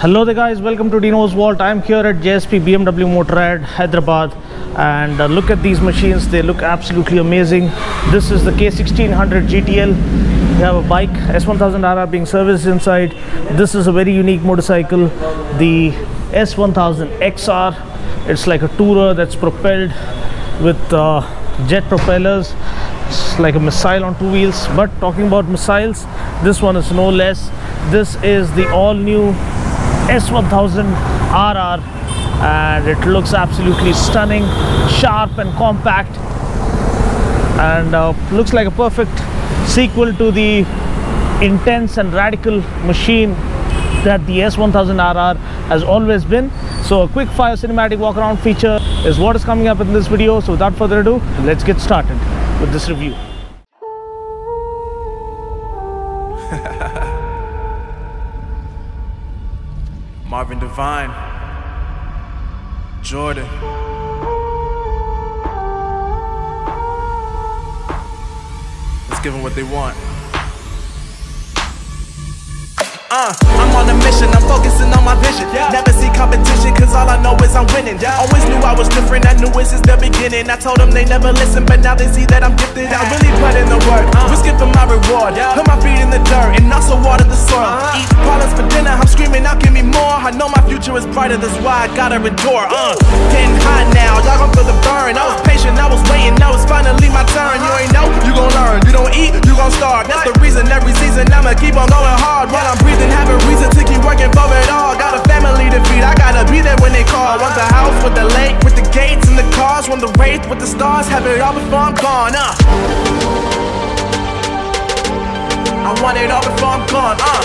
Hello there guys, welcome to Dino's Vault. I'm here at JSP BMW Motorrad Hyderabad and uh, look at these machines, they look absolutely amazing. This is the K1600 GTL. We have a bike, S1000RR being serviced inside. This is a very unique motorcycle, the S1000 XR. It's like a tourer that's propelled with uh, jet propellers. It's like a missile on two wheels. But talking about missiles, this one is no less. This is the all new S1000 RR and it looks absolutely stunning, sharp and compact and uh, looks like a perfect sequel to the intense and radical machine that the S1000RR has always been. So a quick fire cinematic walk around feature is what is coming up in this video. So without further ado, let's get started with this review. Marvin Divine, Jordan. Let's give them what they want. Uh, I'm on a mission, I'm focusing on my vision. Yeah. Never see competition, cause all I know is I'm winning. Always knew I was different, I knew it since the beginning. I told them they never listen, but now they see that I'm gifted. I really put in the work, risking for my reward. Put my feet in the dirt and also water the soil. Eat parlays for dinner, I'm screaming out, give me more. I know my future is brighter, that's why I gotta endure. Uh, getting hot now, y'all gon' feel the I'm. Uh.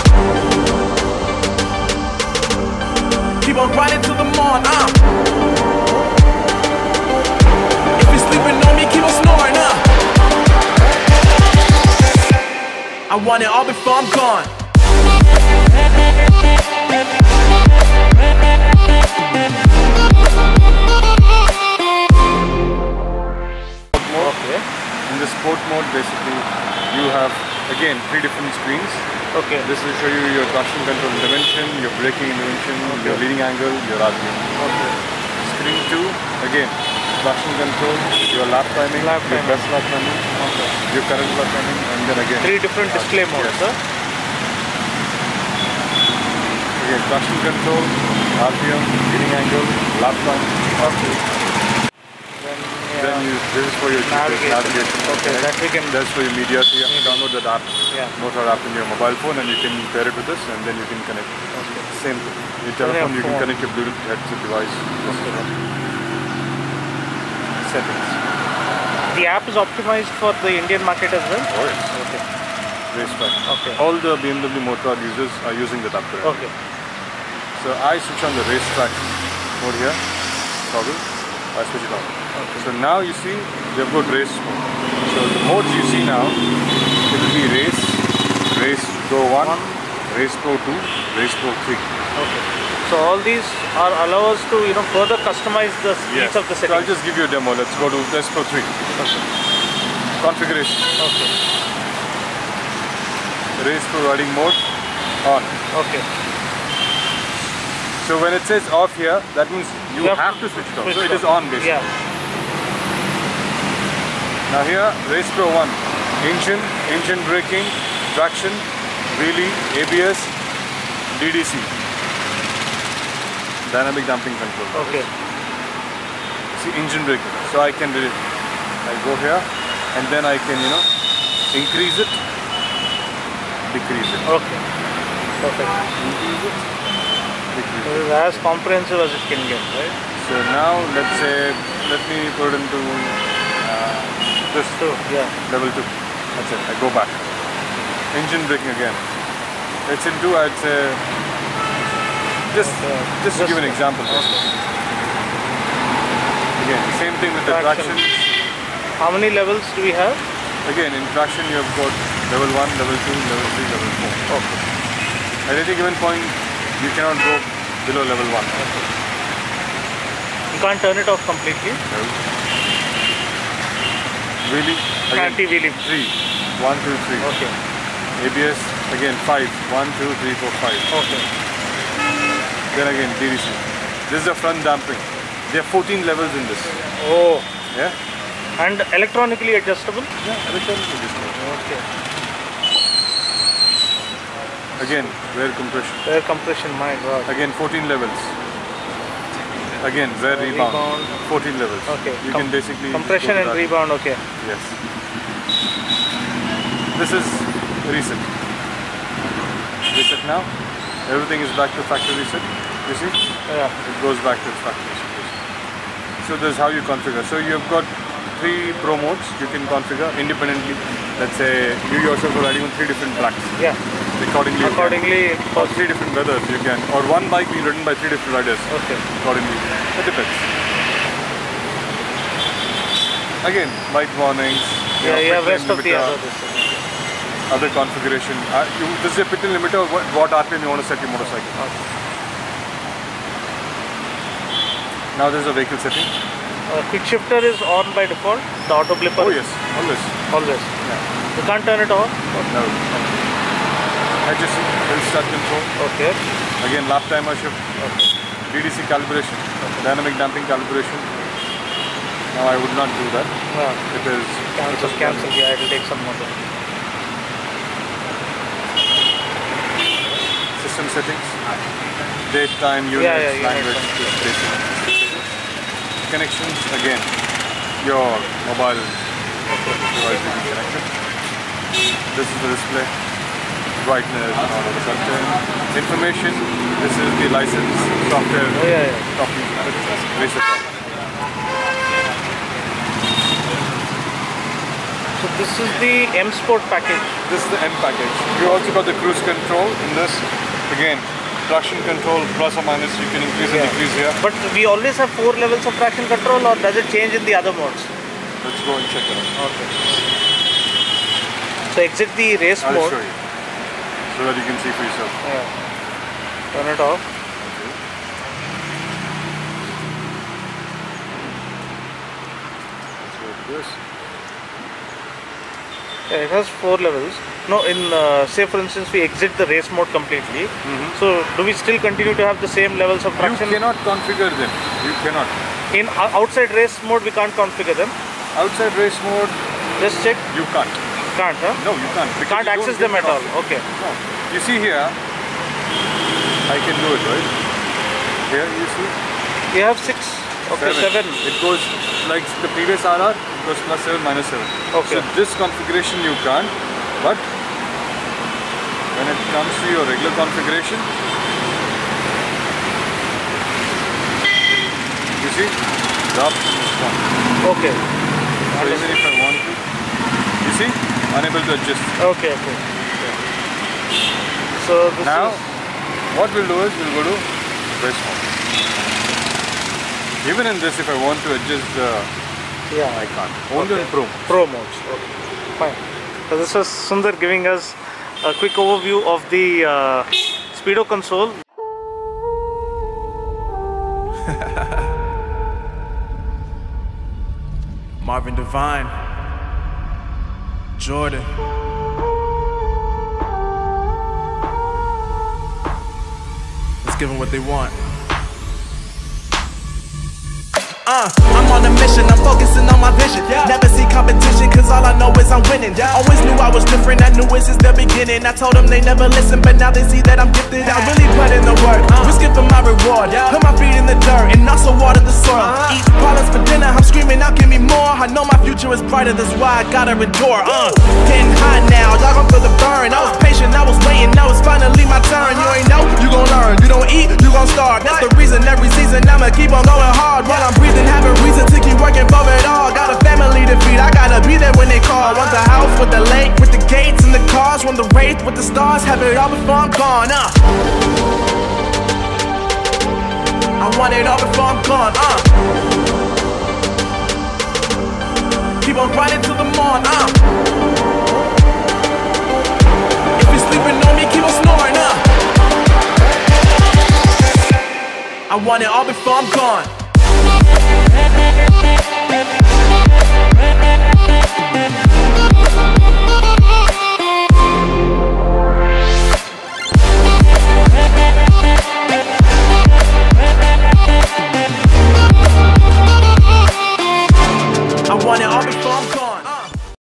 Keep on grinding till the morn. Uh. If you're sleeping on me, keep on snoring. Uh. I want it all before I'm gone. Okay. In the sport mode, basically, you have again three different screens. Okay. This will show you your traction control intervention, your braking intervention, your leading angle, your RPM. Okay. Screen two, again, traction control, your lap timing, Lap your timing. best lap timing, okay. your current lap timing, and then again. Three different display modes, Yes. sir. Again, traction control, RPM, leading angle, lap time, RPM. Then, Then you, this is for your GPS Navigation. navigation. Okay, that we can- That's for your media. So you have to download that app, Yeah. Motor app in your mobile phone, and you can pair it with this, and then you can connect. Okay. Same thing. Your telephone, you can connect your Bluetooth headset device. Okay. Settings. the app is optimized for the Indian market as well. Oh yes. Okay. Racetrack. Okay. All the BMW Motorrad users are using that app currently. Okay. So I switch on the racetrack mode here. Toggle. I switch it on. So now you see they've got race mode. So the modes you see now, it will be race, race pro 1, race pro 2, race pro 3. Okay. So all these are allow us to you know further customize the each of the So I'll just give you a demo. Let's go to race pro 3. Okay. Configuration. Okay. Race pro riding mode on. Okay. So when it says off here, that means you, You have have, to switch it off. So it it is on basically. Yeah. Now here, Race Pro 1, engine, engine braking, traction, wheelie, ABS, DDC, dynamic damping control. Okay. See engine braking. So I can do it. I go here and then I can, you know, increase it, decrease it. Okay. Perfect. Increase it, decrease This it. is as comprehensive as it can get, right? So now let's say, let me put into this So yeah. level 2. That's it. I go back. Engine braking again. It's in 2, I'd say. Just, Okay. just, to give an example. Again, same thing with the Traction. traction. How many levels do we have? Again, in traction you have got level 1, level 2, level 3, level 4. Okay. At any given point, you cannot go below level 1. You can't turn it off completely. Wheelie, again, Anti-wheelie. 3. 1, 2, 3. Okay. ABS, again 5. 1, 2, 3, 4, 5. Okay. Then again DDC. This is the front damping. There are 14 levels in this. Oh. Yeah. And electronically adjustable? Yeah. Electronic adjustment. Okay. Again, rear compression. Air compression, my god. Again, 14 levels. Again, rear rebound. rebound. 14 levels. Okay. You Com- can basically Compression and rebound, okay. Yes. This is reset. Reset now. Everything is back to factory reset. You see? Yeah. It goes back to factory situation. So this is how you configure. So you've got three pro modes you can configure independently. Let's say you yourself are riding on three different tracks. Yeah. Accordingly, Accordingly, or three different weathers you can, or one bike being ridden by three different riders. okay. Accordingly, it depends. Again, light warnings. you Yeah, know, yeah, rest of the other other configuration. Uh, you, this is a pit limiter. What, what RPM you want to set your motorcycle? Okay. Now there's a vehicle setting. Uh, quick shifter is on by default. The auto blipper. Oh yes, always. Always. Yeah. You can't turn it off. No. HSC, hill start control. Okay. Again, lap timer shift. Okay. DDC calibration, dynamic damping calibration. Now I would not do that. Yeah. It is Cancel, cancel. Yeah, it'll take some more. time. system settings, date, time, units, Yeah, yeah, language, yeah. just. Connections, again, your mobile device will be connected. This is the display, brightness, and all of the content. Information, this is the license, software, Oh, yeah, yeah. So this is the M Sport package. This is the M package. You also got the cruise control in this. Again, traction control plus or minus, you can increase and decrease here. But we always have four levels of traction control or does it change in the other modes? Let's go and check it out. Okay. So exit the race I'll mode. So that you can see for yourself. Yeah. Turn it off. Let's go to this. Yeah, it has four levels. No, in uh, say for instance we exit the race mode completely. So do we still continue to have the same levels of Mm-hmm. You traction? cannot configure them. You cannot. In o- outside race mode we can't configure them. Outside race mode, Just check. you can't. Can't, huh? No, you can't. because Can't you access them at all. Okay. No. You see here, I can do it, right? Here, you see? You have six. Okay, seven. It goes like the previous RR, it goes plus 7, minus 7. Okay. So this configuration you can't, but when it comes to your regular configuration, you see, the option is gone. Okay. So even if I want to, you see, unable to adjust. Okay, okay. So this Now, is what we'll do is we'll go to race mode. Even in this, if I want to adjust the, yeah. I can't. Only Okay. in Pro. Pro modes. Okay. Fine. So this was Sundar giving us a quick overview of the uh, Speedo console. Marvin Divine, Jordan. Let's give them what they want. Uh, I'm on a mission, I'm focusing on my vision. Never see competition, cause all I know is I'm winning. Always knew I was different, I knew it since the beginning. I told them they never listen, but now they see that I'm gifted. I really put in the work, risking for my reward. Put my feet in the dirt and also water the soil. Eat problems for dinner, I'm screaming out, give me more. I know my future is brighter, that's why I gotta endure. Uh, getting hot now, y'all gon' feel the burn. I was patient, With the stars, have it all before I'm gone. Uh. I want it all before I'm gone. Uh. Keep on grinding till the morn. Uh. If you're sleeping on me, keep on snoring. Uh. I want it all before I'm gone.